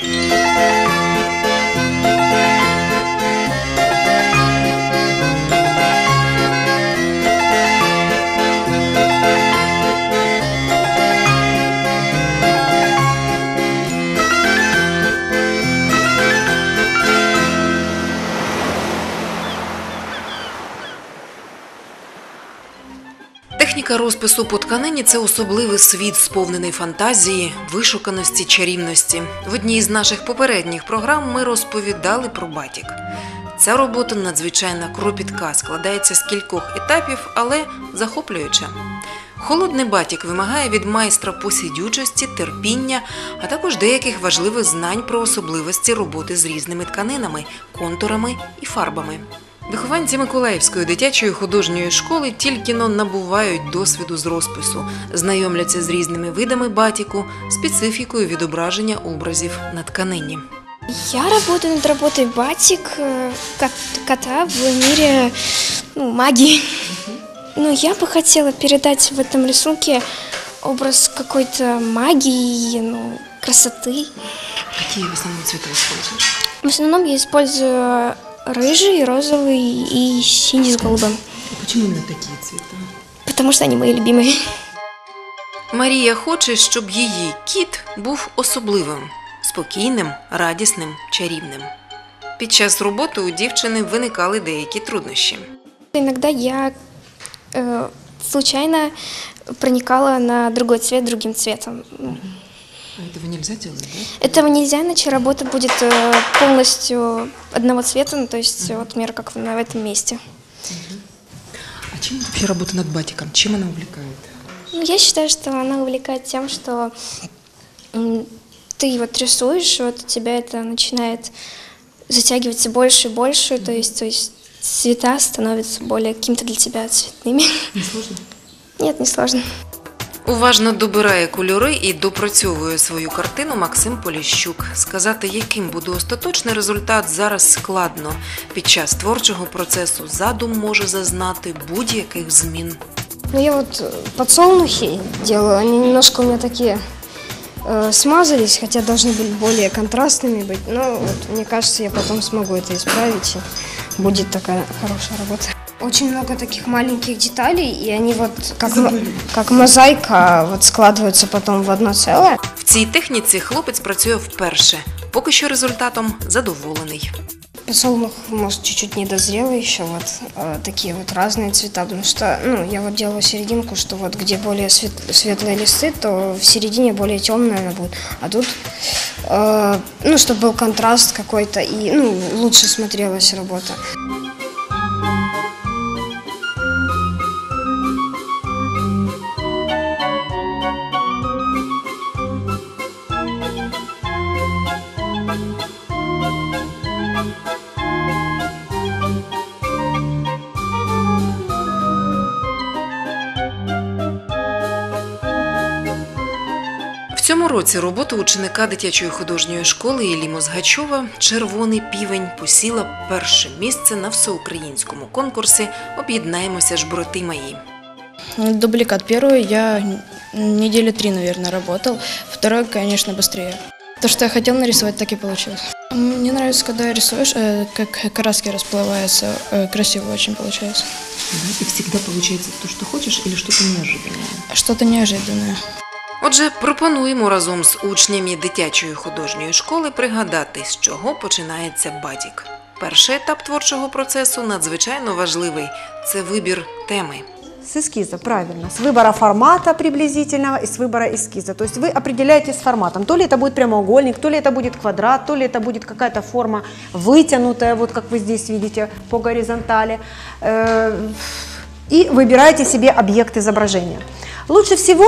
Mm-hmm. Техніка розпису по тканині це особливий світ, сповнений фантазії, вишуканості, чарівності. В одній з наших попередніх програм ми розповідали про батік. Ця робота надзвичайно кропітка, складається з кількох етапів, але захоплююча. Холодний батік вимагає від майстра посидючості, терпіння, а також деяких важливих знань про особливості роботи з різними тканинами, контурами і фарбами. Вихованці Миколаївської дитячої художньої школи тільки но набувають досвіду з розпису, знайомляться з різними видами батіку, специфікою відображення образів на тканині. Я работаю над работой Батик, э, кот- кота в мире ну, магии. Ну, я бы хотела передать в этом рисунке образ какой-то магии, ну, красоты. Які в основному цвіти використовуєш? В основном я использую рыжий, розовый и синий с голубым, Чому не такі цвіти? потому что они мои любимые. Марія хоче, щоб її кіт був особливим, спокійним, радісним, чарівним. Під час роботи у дівчини виникали деякі труднощі. Иногда я э, случайно проникала на другой цвет другим цветом. А этого нельзя делать, да? Этого нельзя, иначе работа будет э, полностью одного цвета, ну, то есть, вот, например, как в- на этом месте. А чем вообще работа над батиком? Чем она увлекает? Ну, я считаю, что она увлекает тем, что ты вот рисуешь, вот у тебя это начинает затягивать все больше и больше, то есть, то есть цвета становятся более какими-то для тебя цветными. Не сложно? Нет, не сложно. Уважно добирає кольори і допрацьовує свою картину Максим Поліщук. Сказати, яким буде остаточний результат, зараз складно. Під час творчого процесу задум може зазнати будь-яких змін. Ну, я вот э, подсолнухи делаю, они немножко у меня такие э, смазались, хотя должны были более контрастными быть. Но вот, мне кажется, я потом смогу это исправить, и будет такая хорошая работа. Очень много таких маленьких деталей, и они вот как, мо- как мозаика вот складываются потом в одно целое. В цій техніці хлопець працює вперше. Поки що результатом задоволений. Подсолнух, может, чуть-чуть не дозрел еще, вот э, такие вот разные цвета, потому что, ну, я вот делала серединку, что вот где более свет- светлые листы, то в середине более темная она будет, а тут, э, ну, чтобы был контраст какой-то и, ну, лучше смотрелась работа. цьому році робота ученика дитячої художньої школи Іллі Мозгачова Червоний півень посіла перше місце на всеукраїнському конкурсі Об'єднаємося ж брати мої. Дубликат первый я недели три, наверное, работал. Второй, конечно, быстрее. То, что я хотел нарисовать, так и получилось. Мне нравится, когда рисуешь, э, как краски расплываются. э, Красиво очень получается. И всегда получается то, что хочешь, или что-то неожиданное? Что-то неожиданное. Отже, пропонуємо разом з учнями дитячої художньої школи пригадати, з чого починається батік. Перший етап творчого процесу надзвичайно важливий це вибір теми. С эскиза, правильно. С выбора формата приблизительного и с выбора эскиза. То есть вы определяетесь с форматом. То ли это будет прямоугольник, то ли это будет квадрат, то ли это будет какая-то форма вытянутая, вот как вы здесь видите, по горизонтали. Э, И выбираете себе объект изображения. Лучше всего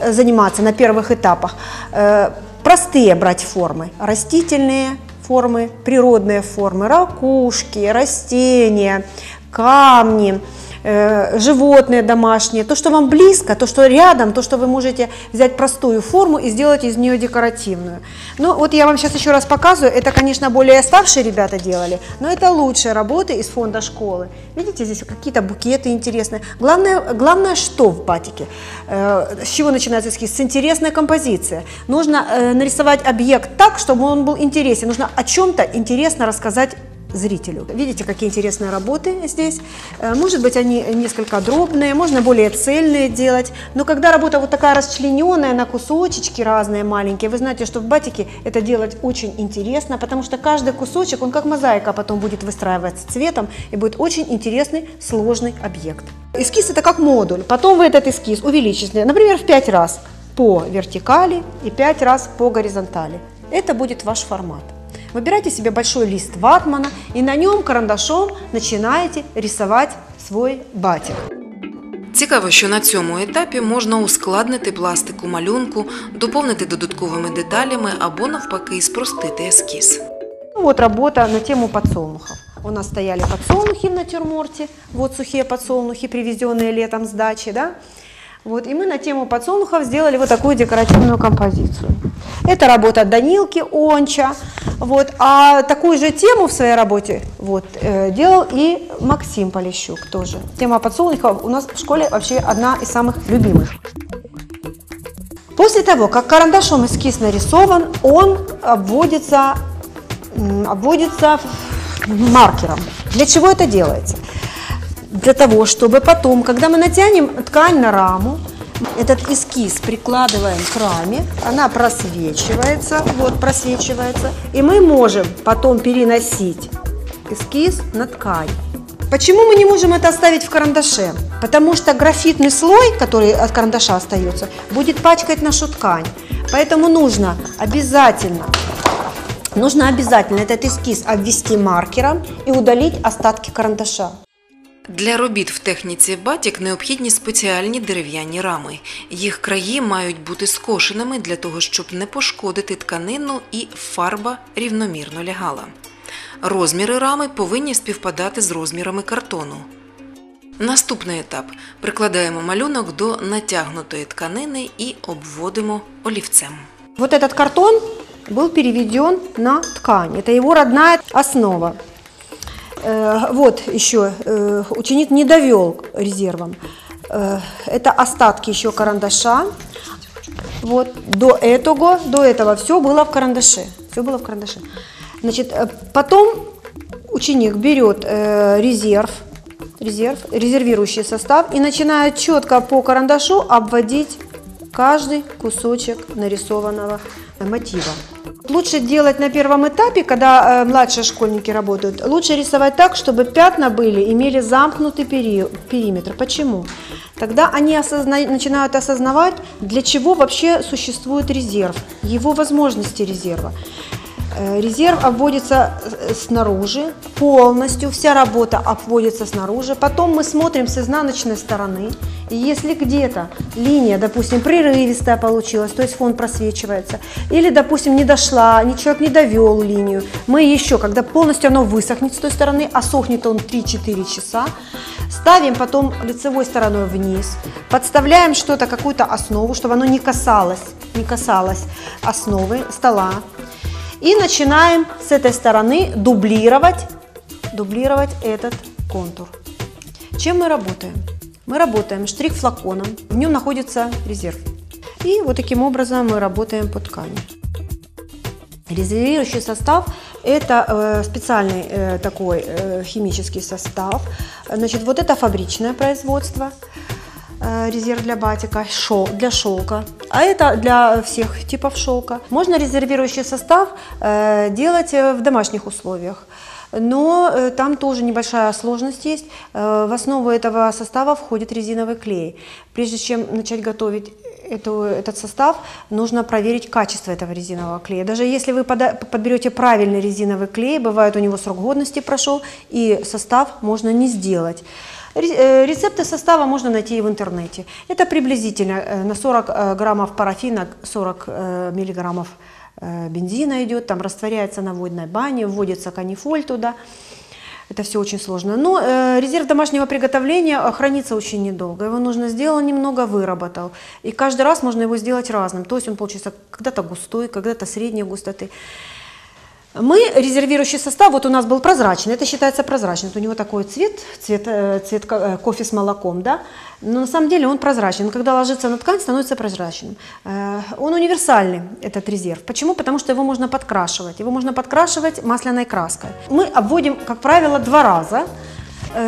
э, заниматься на первых этапах э, простые брать формы. Растительные формы, природные формы, ракушки, растения, камни, э, животные домашние, то, что вам близко, то, что рядом, то, что вы можете взять простую форму и сделать из нее декоративную. Ну, вот я вам сейчас еще раз показываю, это, конечно, более оставшие ребята делали, но это лучшие работы из фонда школы. Видите, здесь какие-то букеты интересные. Главное, главное что в батике? Э, с чего начинается эскиз? С интересной композиции. Нужно э, нарисовать объект так, чтобы он был интересен. Нужно о чем-то интересно рассказать зрителю. Видите, какие интересные работы здесь. Э, Может быть, они несколько дробные, можно более цельные делать. Но когда работа вот такая расчлененная на кусочечки разные маленькие, вы знаете, что в батике это делать очень интересно, потому что каждый кусочек, он как мозаика потом будет выстраиваться цветом и будет очень интересный, сложный объект. Эскиз это как модуль. Потом вы этот эскиз увеличите, например, в 5 раз по вертикали и 5 раз по горизонтали. Это будет ваш формат. Выбирайте себе большой лист ватмана и на нем карандашом начинаете рисовать свой батик. Цікаво, що на цьому етапі можна ускладнити пластику малюнку, доповнити додатковими деталями або навпаки спростити ескіз. Ну, Вот работа на тему подсолнухов. У нас стояли подсолнухи в натюрморте, вот сухие подсолнухи, привезенные летом с дачи, да? Вот, и мы на тему подсолнухов сделали вот такую декоративную композицию. Это работа Данилки Онча, вот, а такую же тему в своей работе вот, э, делал и Максим Полищук тоже. Тема подсолнухов у нас в школе вообще одна из самых любимых. После того, как карандашом эскиз нарисован, он обводится, обводится маркером. Для чего это делается? Для того, чтобы потом, когда мы натянем ткань на раму, этот эскиз прикладываем к раме, она просвечивается, вот просвечивается, и мы можем потом переносить эскиз на ткань. Почему мы не можем это оставить в карандаше? Потому что графитный слой, который от карандаша остается, будет пачкать нашу ткань. Поэтому нужно обязательно, нужно обязательно этот эскиз обвести маркером и удалить остатки карандаша. Для робіт в техніці батік необхідні спеціальні дерев'яні рами. Їх краї мають бути скошеними для того, щоб не пошкодити тканину і фарба рівномірно лягала. Розміри рами повинні співпадати з розмірами картону. Наступний етап прикладаємо малюнок до натягнутої тканини і обводимо олівцем. Вот этот картон был переведен на ткань. Это его родная основа. Э, Вот еще э, ученик не довел резервом. Э, Это остатки еще карандаша. Вот до этого, до этого все было в карандаше. Все было в карандаше. Значит, потом ученик берет резерв, резерв, резервирующий состав и начинает четко по карандашу обводить каждый кусочек нарисованного э, мотива. Лучше делать на первом этапе, когда э, младшие школьники работают, лучше рисовать так, чтобы пятна были, имели замкнутый пери- периметр. Почему? Тогда они осозна- начинают осознавать, для чего вообще существует резерв, его возможности резерва. Э, Резерв обводится э, снаружи, полностью, вся работа обводится снаружи. Потом мы смотрим с изнаночной стороны. И если где-то линия, допустим, прерывистая получилась, то есть фон просвечивается, или, допустим, не дошла, ни человек не довел линию, мы еще, когда полностью оно высохнет с той стороны, а сохнет он 3-4 часа, ставим потом лицевой стороной вниз, подставляем что-то, какую-то основу, чтобы оно не касалось, не касалось основы стола, и начинаем с этой стороны дублировать, дублировать этот контур. Чем мы работаем? Мы работаем штрих-флаконом, в нем находится резерв. И вот таким образом мы работаем по ткани. Резервирующий состав – это э, специальный э, такой э, химический состав. Значит, вот это фабричное производство, резерв для батика, шел, для шелка. А это для всех типов шелка. Можно резервирующий состав э, делать э, в домашних условиях. Но э, там тоже небольшая сложность есть. Э, в основу этого состава входит резиновый клей. Прежде чем начать готовить эту, этот состав, нужно проверить качество этого резинового клея. Даже если вы подберете правильный резиновый клей, бывает у него срок годности прошел, и состав можно не сделать. Э, Рецепты состава можно найти и в интернете. Это приблизительно э, на 40 э, граммов парафина, 40 э, миллиграммов бензина идет, там растворяется на водной бане, вводится канифоль туда. Это все очень сложно. Но э, резерв домашнего приготовления хранится очень недолго. Его нужно сделал немного, выработал. И каждый раз можно его сделать разным. То есть он получится когда-то густой, когда-то средней густоты. Мы резервирующий состав, вот у нас был прозрачный, это считается прозрачным, Вот у него такой цвет, цвет, э, цвет э, кофе с молоком, да, но на самом деле он прозрачный, Он, когда ложится на ткань, становится прозрачным. Э, Он универсальный, этот резерв. Почему? Потому что его можно подкрашивать, его можно подкрашивать масляной краской. Мы обводим, как правило, два раза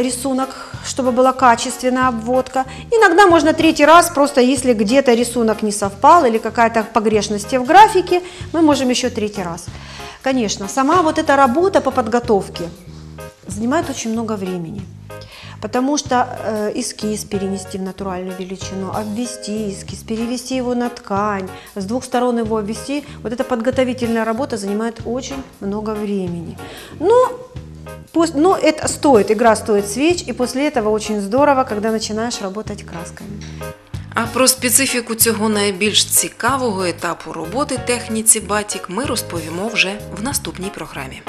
рисунок, чтобы была качественная обводка. Иногда можно третий раз, просто если где-то рисунок не совпал или какая-то погрешность в графике, мы можем еще третий раз. Конечно, сама вот эта работа по подготовке занимает очень много времени. Потому что э, эскиз перенести в натуральную величину, обвести эскиз, перевести его на ткань, с двух сторон его обвести, вот эта подготовительная работа занимает очень много времени. Но, но это стоит, игра стоит свеч, и после этого очень здорово, когда начинаешь работать красками. А про специфіку цього найбільш цікавого етапу роботи техніці Батік ми розповімо вже в наступній програмі.